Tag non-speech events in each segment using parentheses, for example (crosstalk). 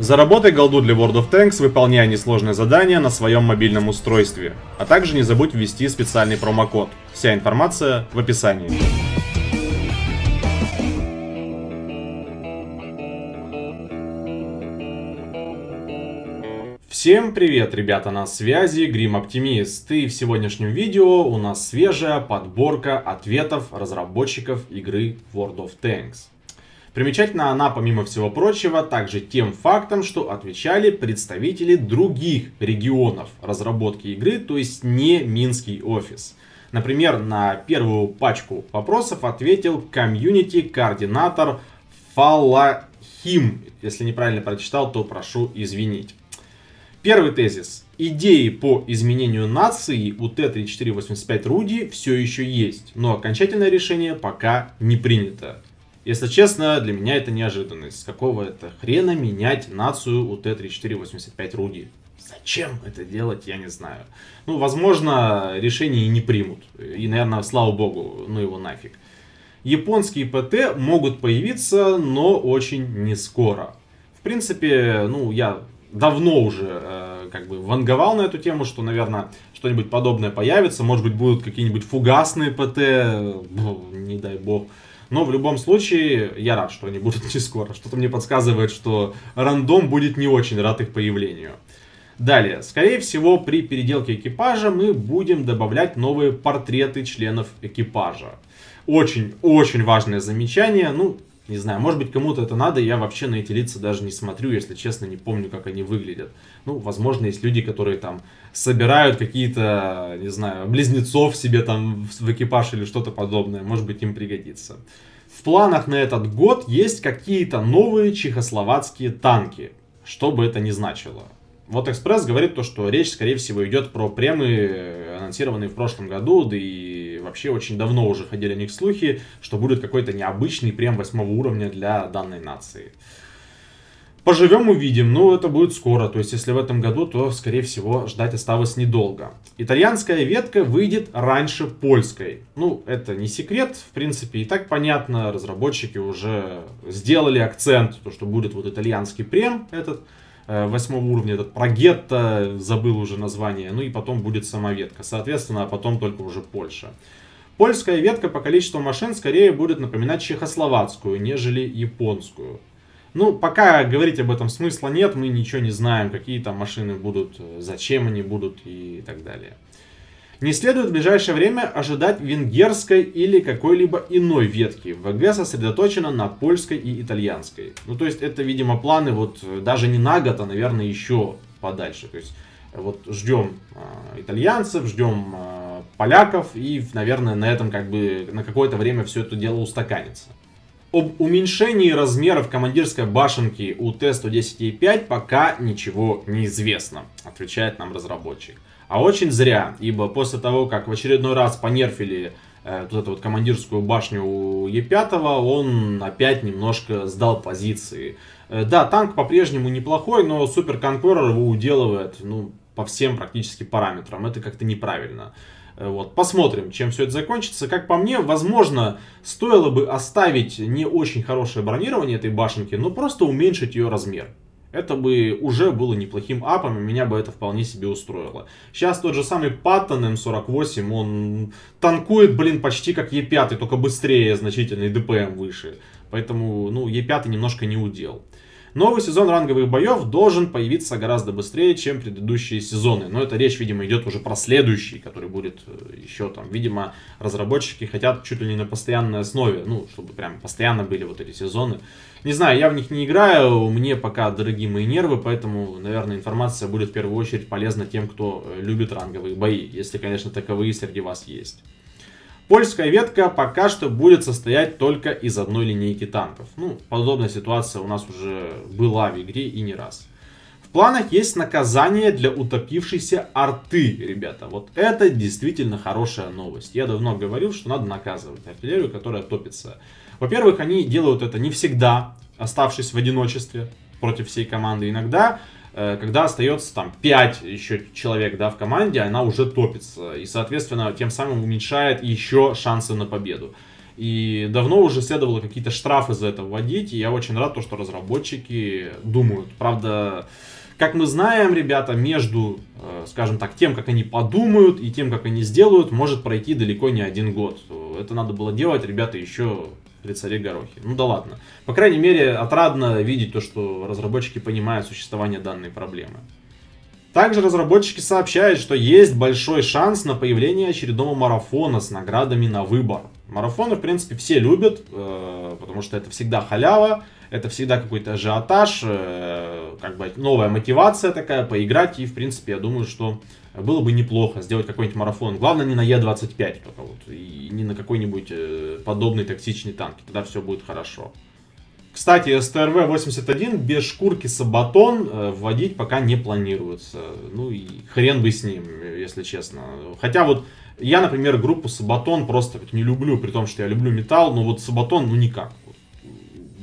Заработай голду для World of Tanks, выполняя несложные задания на своем мобильном устройстве. А также не забудь ввести специальный промокод. Вся информация в описании. Всем привет, ребята, на связи Грим Оптимист. И в сегодняшнем видео у нас свежая подборка ответов разработчиков игры World of Tanks. Примечательна она, помимо всего прочего, также тем фактом, что отвечали представители других регионов разработки игры, то есть не Минский офис. Например, на первую пачку вопросов ответил комьюнити-координатор Фалахим. Если неправильно прочитал, то прошу извинить. Первый тезис. Идеи по изменению нации у Т-3485 Руди все еще есть, но окончательное решение пока не принято. Если честно, для меня это неожиданность. Какого это хрена менять нацию у Т-3485 Руди? Зачем это делать, я не знаю. Ну, возможно, решение и не примут. И, наверное, слава богу, ну его нафиг. Японские ПТ могут появиться, но очень не скоро. В принципе, ну, я давно уже э, как бы ванговал на эту тему, что, наверное, что-нибудь подобное появится. Может быть, будут какие-нибудь фугасные ПТ, не дай бог. Но в любом случае, я рад, что они будут (laughs) не скоро. Что-то мне подсказывает, что рандом будет не очень рад их появлению. Далее, скорее всего, при переделке экипажа мы будем добавлять новые портреты членов экипажа. Очень-очень важное замечание. Ну, не знаю, может быть кому-то это надо, я вообще на эти лица даже не смотрю, если честно, не помню, как они выглядят. Ну, возможно, есть люди, которые там собирают какие-то, не знаю, близнецов себе там в экипаж или что-то подобное, может быть, им пригодится. В планах на этот год есть какие-то новые чехословацкие танки, что бы это ни значило. Вот Экспресс говорит то, что речь, скорее всего, идет про премы, анонсированные в прошлом году, да и вообще очень давно уже ходили о них слухи, что будет какой-то необычный прем восьмого уровня для данной нации. Поживем, увидим, но это будет скоро, то есть если в этом году, то, скорее всего, ждать осталось недолго. Итальянская ветка выйдет раньше польской. Ну, это не секрет, в принципе, и так понятно, разработчики уже сделали акцент, то, что будет вот итальянский прем этот, Э, восьмого уровня, этот Прогетто, забыл уже название, ну и потом будет сама ветка, соответственно, а потом только уже Польша. Польская ветка по количеству машин скорее будет напоминать чехословацкую, нежели японскую. Ну, пока говорить об этом смысла нет, мы ничего не знаем, какие там машины будут, э, зачем они будут и так далее. Не следует в ближайшее время ожидать венгерской или какой-либо иной ветки. ВГ сосредоточена на польской и итальянской. Ну, то есть, это, видимо, планы вот э, даже не на год, а, наверное, еще подальше. То есть, вот ждем э, итальянцев, ждем э, поляков, и, наверное, на этом как бы на какое-то время все это дело устаканится. Об уменьшении размеров командирской башенки у Т-110И5 пока ничего не известно, отвечает нам разработчик. А очень зря, ибо после того, как в очередной раз понерфили э, вот эту вот командирскую башню у Е5, он опять немножко сдал позиции. Э, да, танк по-прежнему неплохой, но Супер Конкурор его уделывает, ну, по всем практически параметрам. Это как-то неправильно. Вот, посмотрим, чем все это закончится. Как по мне, возможно, стоило бы оставить не очень хорошее бронирование этой башенки, но просто уменьшить ее размер это бы уже было неплохим апом, и меня бы это вполне себе устроило. Сейчас тот же самый Паттон М48, он танкует, блин, почти как Е5, только быстрее значительно и ДПМ выше. Поэтому, ну, Е5 немножко не удел. Новый сезон ранговых боев должен появиться гораздо быстрее, чем предыдущие сезоны. Но это речь, видимо, идет уже про следующий, который будет э, еще там. Видимо, разработчики хотят чуть ли не на постоянной основе, ну, чтобы прям постоянно были вот эти сезоны. Не знаю, я в них не играю, мне пока дорогие мои нервы, поэтому, наверное, информация будет в первую очередь полезна тем, кто э, любит ранговые бои, если, конечно, таковые среди вас есть. Польская ветка пока что будет состоять только из одной линейки танков. Ну, подобная ситуация у нас уже была в игре и не раз. В планах есть наказание для утопившейся арты, ребята. Вот это действительно хорошая новость. Я давно говорил, что надо наказывать артиллерию, которая топится. Во-первых, они делают это не всегда, оставшись в одиночестве против всей команды. Иногда когда остается там 5 еще человек да, в команде, она уже топится. И, соответственно, тем самым уменьшает еще шансы на победу. И давно уже следовало какие-то штрафы за это вводить. И я очень рад, то, что разработчики думают. Правда, как мы знаем, ребята, между, э, скажем так, тем, как они подумают и тем, как они сделают, может пройти далеко не один год. Это надо было делать, ребята, еще при царе. Ну да ладно. По крайней мере, отрадно видеть то, что разработчики понимают существование данной проблемы. Также разработчики сообщают, что есть большой шанс на появление очередного марафона с наградами на выбор. Марафоны, в принципе, все любят, э, потому что это всегда халява, это всегда какой-то ажиотаж, э, как бы новая мотивация такая, поиграть. И, в принципе, я думаю, что было бы неплохо сделать какой-нибудь марафон. Главное, не на Е25 только вот, и не на какой-нибудь э, подобный токсичный танк. Тогда все будет хорошо. Кстати, СТРВ-81 без шкурки Сабатон э, вводить пока не планируется. Ну и хрен бы с ним, если честно. Хотя вот я, например, группу Сабатон просто не люблю, при том, что я люблю металл, но вот Сабатон, ну никак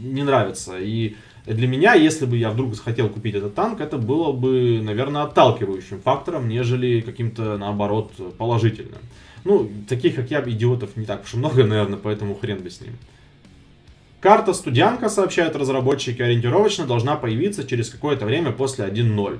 не нравится. И для меня, если бы я вдруг захотел купить этот танк, это было бы, наверное, отталкивающим фактором, нежели каким-то, наоборот, положительным. Ну, таких, как я, идиотов не так уж и много, (laughs) наверное, поэтому хрен бы с ним. Карта студянка, сообщают разработчики, ориентировочно должна появиться через какое-то время после 1.0.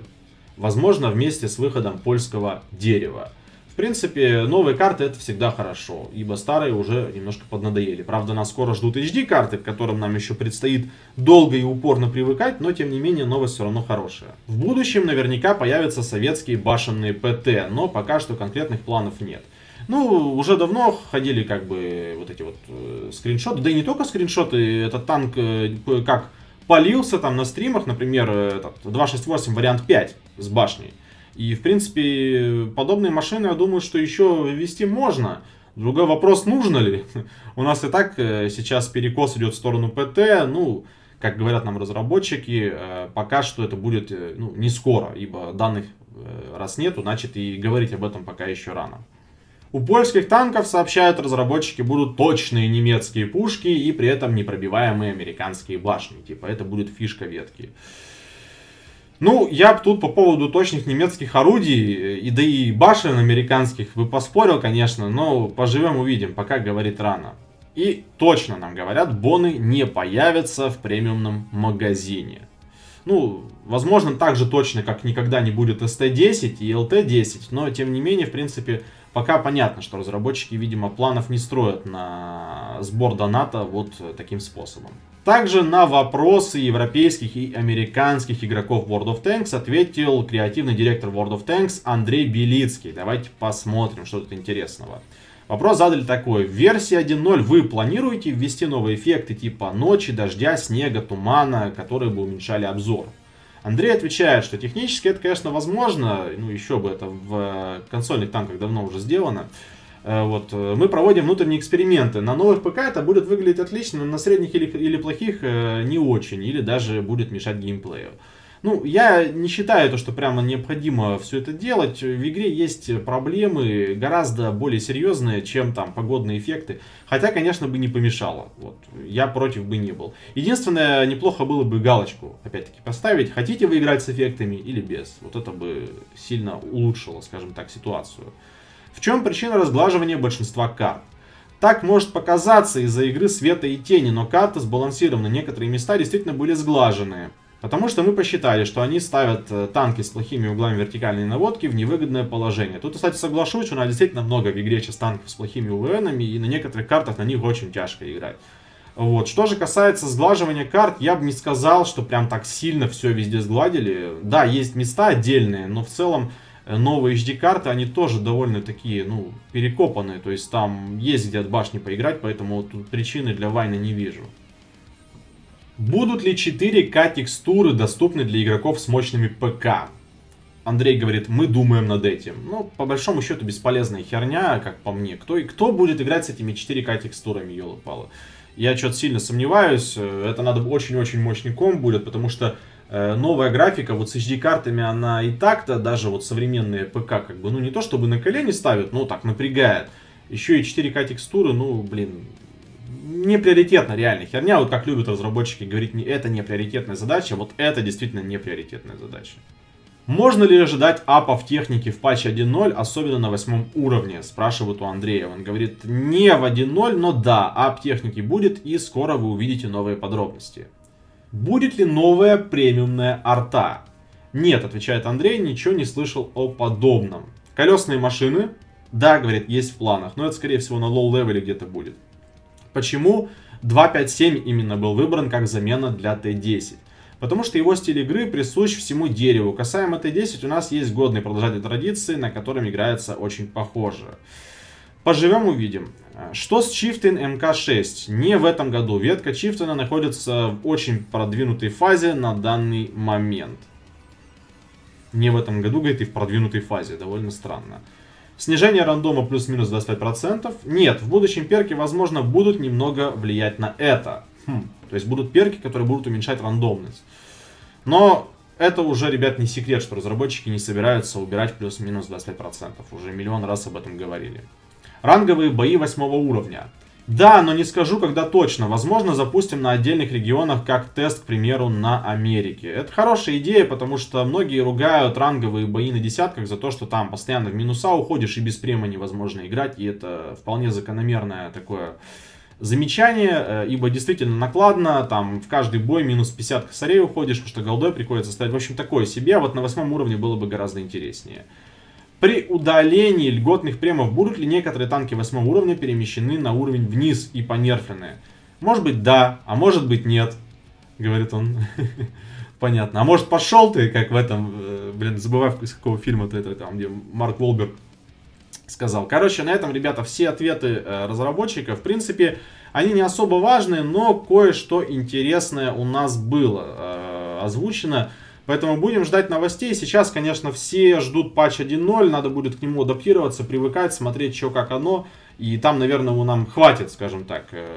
Возможно, вместе с выходом польского дерева принципе, новые карты это всегда хорошо, ибо старые уже немножко поднадоели. Правда, нас скоро ждут HD карты, к которым нам еще предстоит долго и упорно привыкать, но тем не менее новость все равно хорошая. В будущем наверняка появятся советские башенные ПТ, но пока что конкретных планов нет. Ну, уже давно ходили как бы вот эти вот э, скриншоты, да и не только скриншоты, этот танк э, как полился там на стримах, например, этот 268 вариант 5 с башней. И, в принципе, подобные машины, я думаю, что еще ввести можно. Другой вопрос, нужно ли? (laughs) У нас и так э, сейчас перекос идет в сторону ПТ. Ну, как говорят нам разработчики, э, пока что это будет э, ну, не скоро, ибо данных раз нету, значит и говорить об этом пока еще рано. У польских танков, сообщают разработчики, будут точные немецкие пушки и при этом непробиваемые американские башни. Типа это будет фишка ветки. Ну, я бы тут по поводу точных немецких орудий, э, и да и башен американских, бы поспорил, конечно, но поживем увидим, пока говорит рано. И точно нам говорят, боны не появятся в премиумном магазине. Ну, возможно, так же точно, как никогда не будет ST10 и LT10, но тем не менее, в принципе, пока понятно, что разработчики, видимо, планов не строят на сбор доната вот таким способом. Также на вопросы европейских и американских игроков World of Tanks ответил креативный директор World of Tanks Андрей Белицкий. Давайте посмотрим, что тут интересного. Вопрос задали такой. В версии 1.0 вы планируете ввести новые эффекты типа ночи, дождя, снега, тумана, которые бы уменьшали обзор? Андрей отвечает, что технически это, конечно, возможно. Ну, еще бы это в консольных танках давно уже сделано. Э, вот, э, мы проводим внутренние эксперименты. На новых ПК это будет выглядеть отлично, но на средних или, или плохих э, не очень, или даже будет мешать геймплею. Ну, я не считаю то, что прямо необходимо все это делать. В игре есть проблемы гораздо более серьезные, чем там погодные эффекты. Хотя, конечно, бы не помешало. Вот. Я против бы не был. Единственное, неплохо было бы галочку, опять-таки, поставить. Хотите вы играть с эффектами или без. Вот это бы сильно улучшило, скажем так, ситуацию. В чем причина разглаживания большинства карт? Так может показаться из-за игры света и тени, но карты сбалансированы, некоторые места действительно были сглаженные. Потому что мы посчитали, что они ставят э, танки с плохими углами вертикальной наводки в невыгодное положение. Тут, кстати, соглашусь, что у нас действительно много в игре сейчас танков с плохими УВНами, и на некоторых картах на них очень тяжко играть. Вот. Что же касается сглаживания карт, я бы не сказал, что прям так сильно все везде сгладили. Да, есть места отдельные, но в целом новые HD-карты, они тоже довольно такие, ну, перекопанные. То есть там есть где от башни поиграть, поэтому тут причины для вайна не вижу. Будут ли 4К текстуры доступны для игроков с мощными ПК? Андрей говорит, мы думаем над этим. Ну, по большому счету, бесполезная херня, как по мне. Кто, кто будет играть с этими 4К текстурами, елы-палы? Я что-то сильно сомневаюсь. Это надо очень-очень мощный комп будет, потому что Э, новая графика вот с HD-картами, она и так-то, даже вот современные ПК, как бы, ну не то чтобы на колени ставят, но так напрягает. Еще и 4К текстуры, ну, блин, не приоритетно реально. Херня, вот как любят разработчики говорить, не, это не приоритетная задача, вот это действительно не приоритетная задача. Можно ли ожидать апов техники в патче 1.0, особенно на восьмом уровне? Спрашивают у Андрея. Он говорит, не в 1.0, но да, ап техники будет и скоро вы увидите новые подробности. Будет ли новая премиумная арта? Нет, отвечает Андрей, ничего не слышал о подобном. Колесные машины, да, говорит, есть в планах, но это скорее всего на low-level е где-то будет. Почему 2.5.7 именно был выбран как замена для Т10? Потому что его стиль игры присущ всему дереву. Касаемо Т10, у нас есть годный продолжатель традиции, на котором играется очень похоже. Поживем увидим. Что с Чифтин МК-6? Не в этом году. Ветка Чифтина находится в очень продвинутой фазе на данный момент. Не в этом году, говорит, и в продвинутой фазе. Довольно странно. Снижение рандома плюс-минус 25%. Нет, в будущем перки, возможно, будут немного влиять на это. Хм. То есть будут перки, которые будут уменьшать рандомность. Но это уже, ребят, не секрет, что разработчики не собираются убирать плюс-минус 25%. Уже миллион раз об этом говорили. Ранговые бои восьмого уровня. Да, но не скажу, когда точно. Возможно, запустим на отдельных регионах как тест, к примеру, на Америке. Это хорошая идея, потому что многие ругают ранговые бои на десятках за то, что там постоянно в минуса уходишь и без према невозможно играть. И это вполне закономерное такое замечание, э, ибо действительно накладно, там в каждый бой минус 50 косарей уходишь, потому что голдой приходится ставить. В общем, такое себе, а вот на восьмом уровне было бы гораздо интереснее. При удалении льготных премов будут ли некоторые танки восьмого уровня перемещены на уровень вниз и понерфлены? Может быть да, а может быть нет, говорит он. (laughs) Понятно. А может пошел ты, как в этом, э, блин, забываю, из какого фильма-то это, там, где Марк Волберг сказал. Короче, на этом, ребята, все ответы э, разработчиков. В принципе, они не особо важные, но кое-что интересное у нас было э, озвучено. Поэтому будем ждать новостей. Сейчас, конечно, все ждут патч 1.0. Надо будет к нему адаптироваться, привыкать, смотреть, что как оно. И там, наверное, у нам хватит, скажем так, э,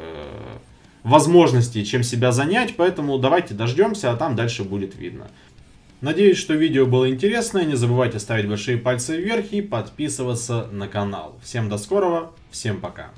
возможностей, чем себя занять. Поэтому давайте дождемся, а там дальше будет видно. Надеюсь, что видео было интересное. Не забывайте ставить большие пальцы вверх и подписываться на канал. Всем до скорого, всем пока.